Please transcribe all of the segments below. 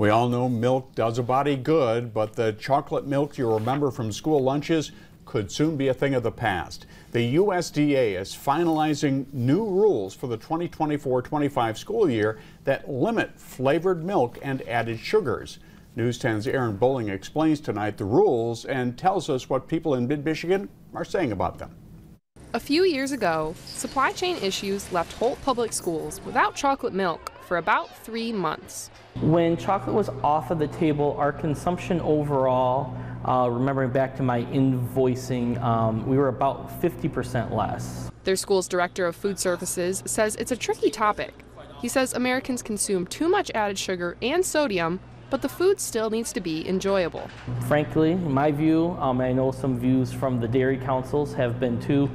We all know milk does a body good, but the chocolate milk you remember from school lunches could soon be a thing of the past. The USDA is finalizing new rules for the 2024-25 school year that limit flavored milk and added sugars. News 10's Aaron Bowling explains tonight the rules and tells us what people in mid-Michigan are saying about them. A few years ago, supply chain issues left Holt Public Schools without chocolate milk for about three months. When chocolate was off of the table, our consumption overall, uh, remembering back to my invoicing, um, we were about 50% less. Their school's director of food services says it's a tricky topic. He says Americans consume too much added sugar and sodium but the food still needs to be enjoyable. Frankly, in my view, um, I know some views from the dairy councils have been too,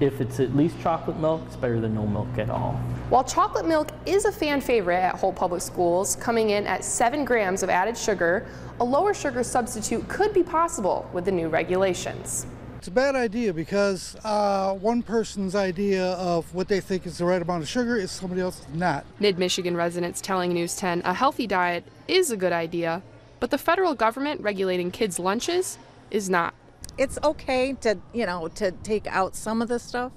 if it's at least chocolate milk, it's better than no milk at all. While chocolate milk is a fan favorite at Holt Public Schools, coming in at 7 grams of added sugar, a lower sugar substitute could be possible with the new regulations. It's a bad idea because uh, one person's idea of what they think is the right amount of sugar is somebody else's not. Mid Michigan residents telling News 10 a healthy diet is a good idea, but the federal government regulating kids' lunches is not. It's okay to, you know, to take out some of the stuff,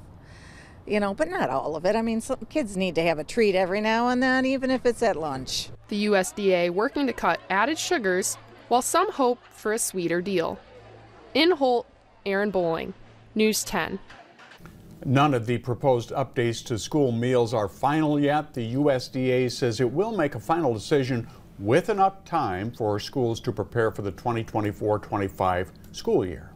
you know, but not all of it. I mean, some kids need to have a treat every now and then, even if it's at lunch. The USDA working to cut added sugars while some hope for a sweeter deal. In Holt, Aaron Bowling, News 10. None of the proposed updates to school meals are final yet. The USDA says it will make a final decision with enough time for schools to prepare for the 2024-25 school year.